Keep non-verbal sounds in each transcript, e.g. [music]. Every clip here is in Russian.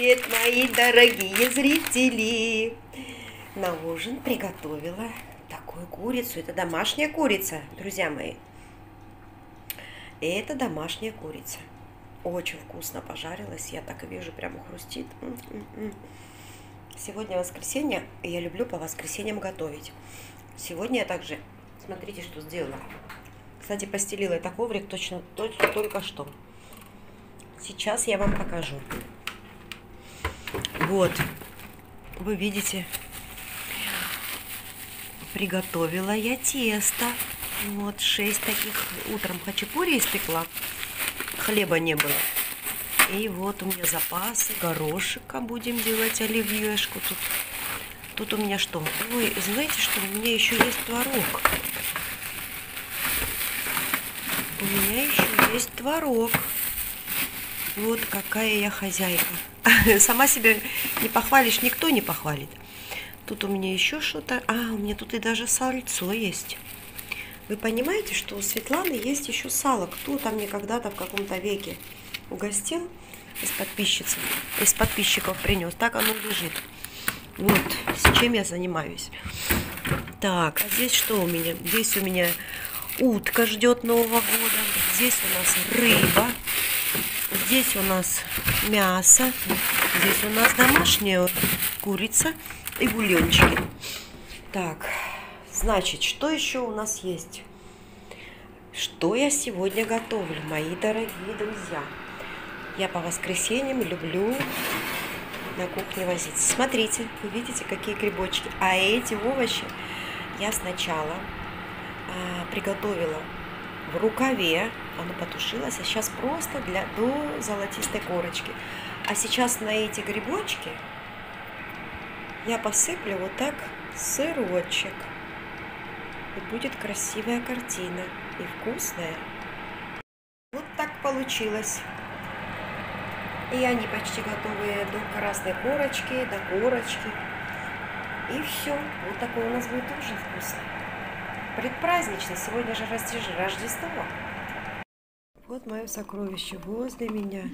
привет, мои дорогие зрители! На ужин приготовила такую курицу. Это домашняя курица, друзья мои. Это домашняя курица. Очень вкусно пожарилась. Я так и вижу, прямо хрустит. М-м-м. Сегодня воскресенье, и я люблю по воскресеньям готовить. Сегодня я также, смотрите, что сделала. Кстати, постелила это коврик точно, точно только что. Сейчас я вам покажу. Вот, вы видите, приготовила я тесто. Вот, шесть таких утром хачапури испекла. Хлеба не было. И вот у меня запасы, горошика будем делать, оливьешку тут. Тут у меня что? Ой, знаете что, у меня еще есть творог. У меня еще есть творог. Вот какая я хозяйка. [laughs] Сама себя не похвалишь, никто не похвалит. Тут у меня еще что-то. А, у меня тут и даже сальцо есть. Вы понимаете, что у Светланы есть еще сало. Кто там мне когда-то в каком-то веке угостил из подписчиц, из подписчиков принес. Так оно лежит. Вот, с чем я занимаюсь. Так, а здесь что у меня? Здесь у меня утка ждет Нового года. Здесь у нас рыба. Здесь у нас мясо. Здесь у нас домашняя курица и бульончики. Так, значит, что еще у нас есть? Что я сегодня готовлю, мои дорогие друзья? Я по воскресеньям люблю на кухне возиться. Смотрите, вы видите, какие грибочки. А эти овощи я сначала а, приготовила в рукаве, оно потушилось, а сейчас просто для, до золотистой корочки. А сейчас на эти грибочки я посыплю вот так сырочек. И будет красивая картина и вкусная. Вот так получилось. И они почти готовы до красной корочки, до корочки. И все. Вот такой у нас будет ужин вкусный предпразднично. Сегодня же Рождество. Вот мое сокровище возле меня.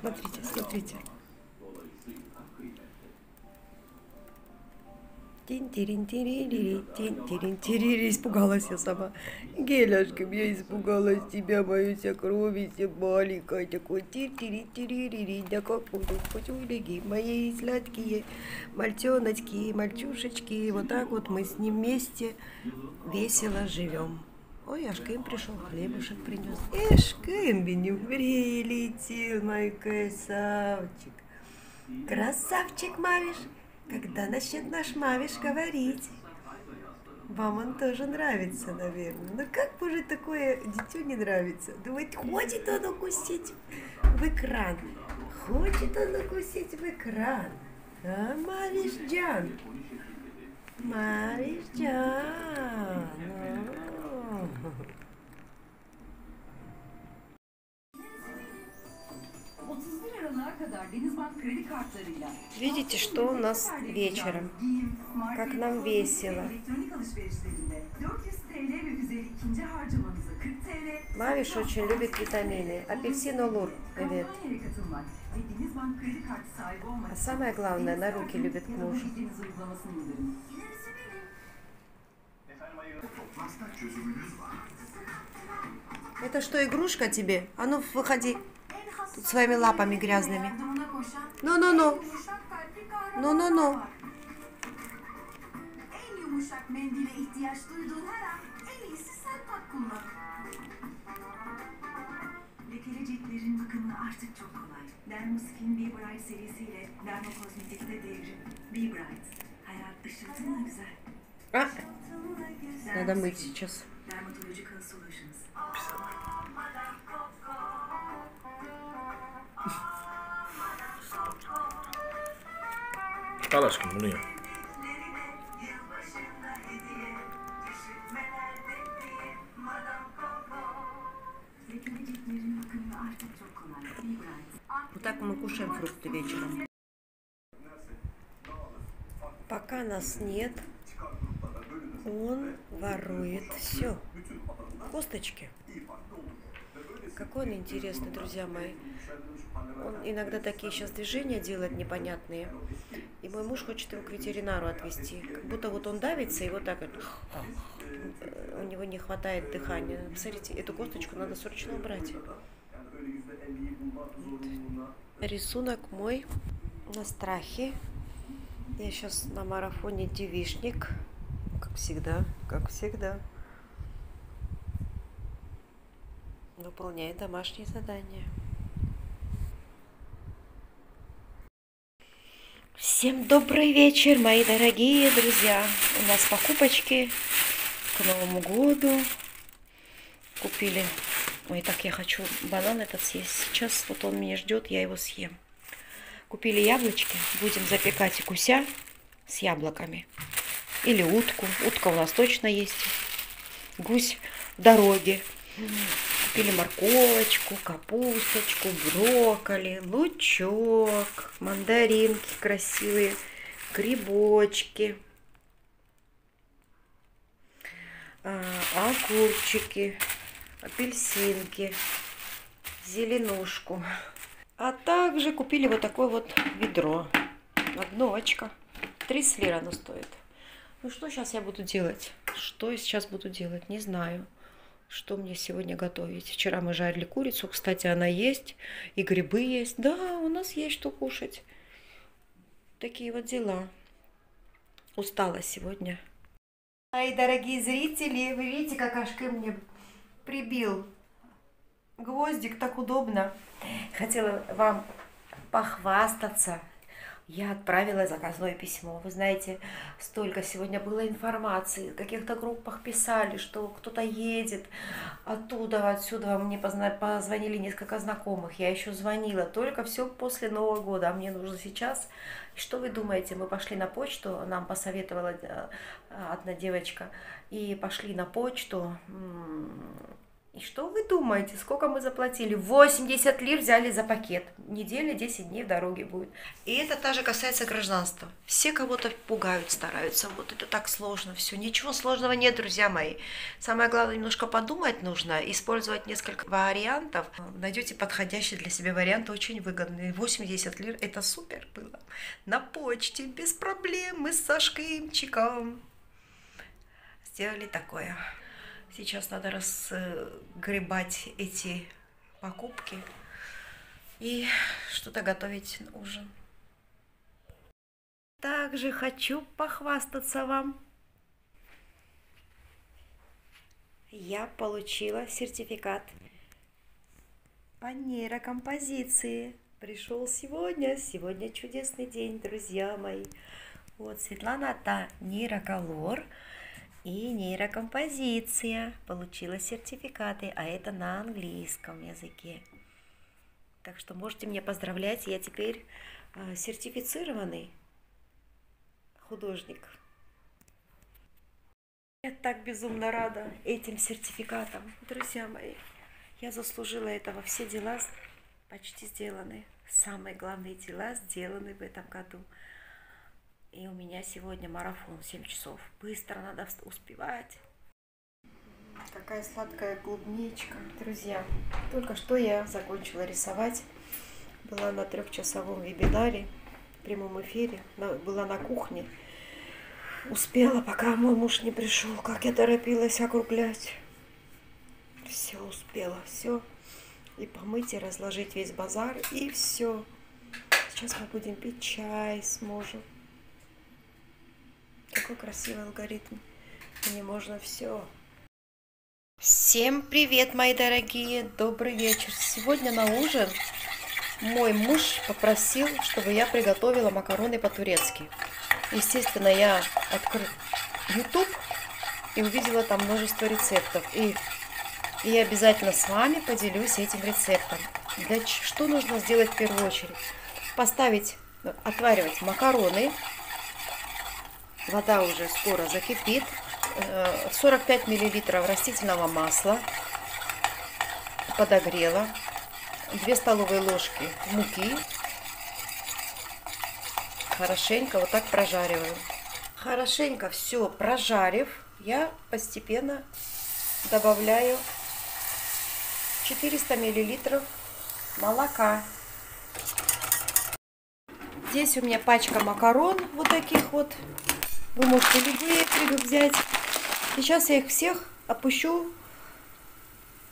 Смотрите, смотрите. Тин-тирин-тирири, тин-тирин-тирири. Испугалась я сама. Геляшком я испугалась тебя, мое сокровище маленькое. Такое тин-тирин-тирири. Да как буду, путюлиги, мои сладкие мальчоночки, мальчушечки. Вот так вот мы с ним вместе весело живем. Ой, аж Кэм пришел, хлебушек принес. Эш, Кэмбиню прилетел, мой красавчик. Красавчик, Мавиш. Когда начнет наш Мавиш говорить? Вам он тоже нравится, наверное. Но как может такое дитё не нравится? Думает, хочет он укусить в экран. Хочет он укусить в экран. А, Мавиш Джан? Мавиш Джан. Видите, что у нас вечером? Как нам весело. Мавиш очень любит витамины. Апельсин Олур, привет. А самое главное, на руки любит к мужу. Это что, игрушка тебе? А ну, выходи. Тут своими лапами грязными. Ну-ну-ну. Ну-ну-ну. А, надо мыть сейчас. Be Bright. Вот так мы кушаем фрукты вечером. Пока нас нет, он ворует все. Косточки. Какой он интересный, друзья мои. Он иногда такие сейчас движения делает непонятные. И мой муж хочет его к ветеринару отвезти. Как будто вот он давится, и вот так вот у него не хватает дыхания. Посмотрите, эту косточку надо срочно убрать. Рисунок мой на страхе. Я сейчас на марафоне девишник. Как всегда, как всегда. Выполняет домашние задания. Всем добрый вечер, мои дорогие друзья. У нас покупочки к Новому году. Купили. Ой, так я хочу банан этот съесть. Сейчас вот он меня ждет, я его съем. Купили яблочки. Будем запекать гуся с яблоками. Или утку. Утка у нас точно есть. Гусь в дороге. Купили морковочку, капусточку, брокколи, лучок, мандаринки красивые, грибочки, а, огурчики, апельсинки, зеленушку. А также купили вот такое вот ведро. Одно очко. 30 лир оно стоит. Ну что сейчас я буду делать? Что я сейчас буду делать? Не знаю. Что мне сегодня готовить? Вчера мы жарили курицу, кстати, она есть. И грибы есть. Да, у нас есть что кушать. Такие вот дела. Устала сегодня. Ай, дорогие зрители, вы видите, как Ашкы мне прибил гвоздик, так удобно. Хотела вам похвастаться я отправила заказное письмо. Вы знаете, столько сегодня было информации, в каких-то группах писали, что кто-то едет оттуда, отсюда. Мне позвонили несколько знакомых, я еще звонила, только все после Нового года, а мне нужно сейчас. Что вы думаете, мы пошли на почту, нам посоветовала э, одна девочка, и пошли на почту, и что вы думаете, сколько мы заплатили? 80 лир взяли за пакет. Неделя, 10 дней в дороге будет. И это также касается гражданства. Все кого-то пугают, стараются. Вот это так сложно все. Ничего сложного нет, друзья мои. Самое главное, немножко подумать нужно, использовать несколько вариантов. Найдете подходящий для себя вариант, очень выгодный. 80 лир, это супер было. На почте, без проблем, мы с Сашкой Имчиком сделали такое. Сейчас надо разгребать эти покупки и что-то готовить на ужин. Также хочу похвастаться вам. Я получила сертификат по нейрокомпозиции. Пришел сегодня. Сегодня чудесный день, друзья мои. Вот Светлана та нейроколор и нейрокомпозиция. Получила сертификаты, а это на английском языке. Так что можете меня поздравлять, я теперь э, сертифицированный художник. Я так безумно рада этим сертификатам, друзья мои. Я заслужила этого. Все дела почти сделаны. Самые главные дела сделаны в этом году. И у меня сегодня марафон 7 часов. Быстро надо успевать. Какая сладкая клубничка. Друзья, только что я закончила рисовать. Была на трехчасовом вебинаре, в прямом эфире. Была на кухне. Успела, пока мой муж не пришел. Как я торопилась округлять. Все успела, все. И помыть, и разложить весь базар, и все. Сейчас мы будем пить чай с мужем. Какой красивый алгоритм. Мне можно все. Всем привет, мои дорогие. Добрый вечер. Сегодня на ужин мой муж попросил, чтобы я приготовила макароны по-турецки. Естественно, я открыла YouTube и увидела там множество рецептов. И, и я обязательно с вами поделюсь этим рецептом. Для что нужно сделать в первую очередь? Поставить, отваривать макароны Вода уже скоро закипит. 45 э, миллилитров растительного масла подогрела. 2 столовые ложки муки. Хорошенько вот так прожариваю. Хорошенько все прожарив, я постепенно добавляю 400 миллилитров молока. Здесь у меня пачка макарон вот таких вот. Вы можете любые взять. Сейчас я их всех опущу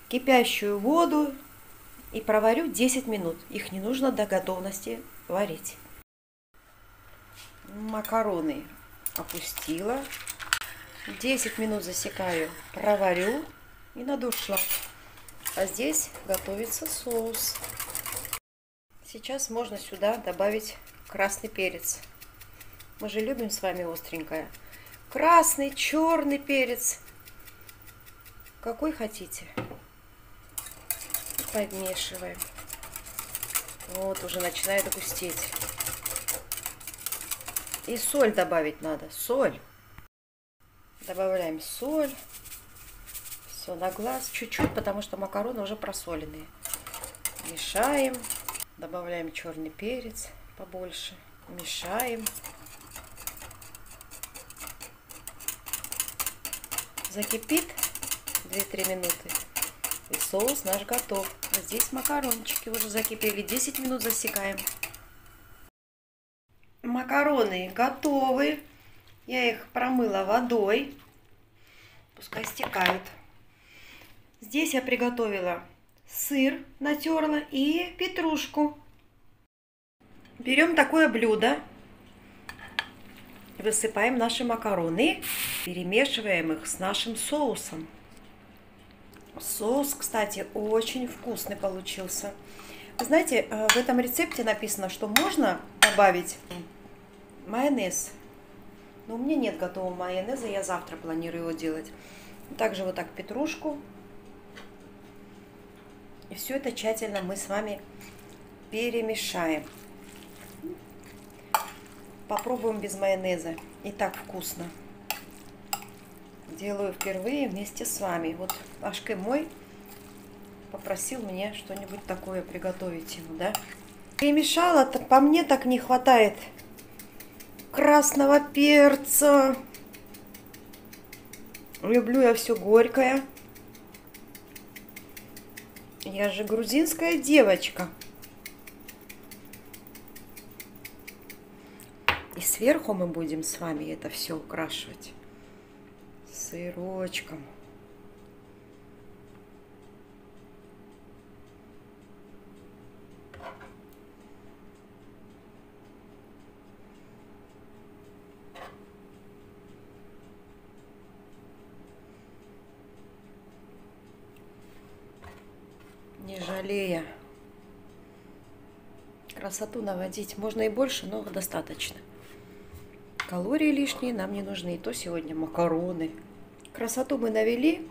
в кипящую воду и проварю 10 минут. Их не нужно до готовности варить. Макароны опустила. 10 минут засекаю, проварю и на надушла. А здесь готовится соус. Сейчас можно сюда добавить красный перец. Мы же любим с вами остренькое. Красный, черный перец. Какой хотите. Подмешиваем. Вот, уже начинает густеть. И соль добавить надо. Соль. Добавляем соль. Все на глаз. Чуть-чуть, потому что макароны уже просоленные. Мешаем. Добавляем черный перец побольше. Мешаем. Закипит 2-3 минуты. И соус наш готов. А здесь макарончики уже закипели. 10 минут засекаем. Макароны готовы. Я их промыла водой. Пускай стекают. Здесь я приготовила сыр, натерла и петрушку. Берем такое блюдо. Высыпаем наши макароны. Перемешиваем их с нашим соусом. Соус, кстати, очень вкусный получился. Вы знаете, э, в этом рецепте написано, что можно добавить майонез. Но у меня нет готового майонеза, я завтра планирую его делать. Также вот так петрушку. И все это тщательно мы с вами перемешаем. Попробуем без майонеза. И так вкусно. Делаю впервые вместе с вами. Вот Ашкой мой попросил мне что-нибудь такое приготовить ему, да? Перемешала, по мне так не хватает красного перца. Люблю я все горькое. Я же грузинская девочка. Сверху мы будем с вами это все украшивать сырочком. не жалея. Красоту наводить можно и больше, но достаточно. Калории лишние нам не нужны. И то сегодня макароны. Красоту мы навели.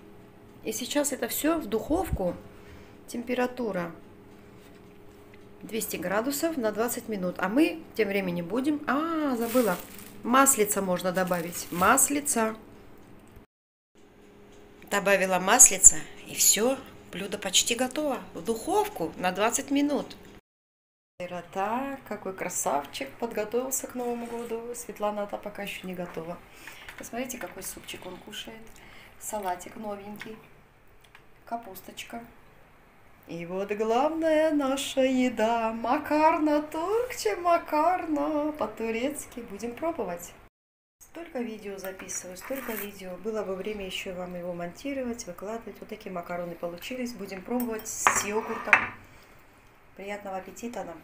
И сейчас это все в духовку. Температура 200 градусов на 20 минут. А мы тем временем будем... А, забыла. Маслица можно добавить. Маслица. Добавила маслица. И все. Блюдо почти готово. В духовку на 20 минут. Так, какой красавчик подготовился к Новому году. Светлана-то пока еще не готова. Посмотрите, какой супчик он кушает. Салатик новенький. Капусточка. И вот главная наша еда. Макарна, туркче макарна. По-турецки будем пробовать. Столько видео записываю, столько видео. Было бы время еще вам его монтировать, выкладывать. Вот такие макароны получились. Будем пробовать с йогуртом. Приятного аппетита нам!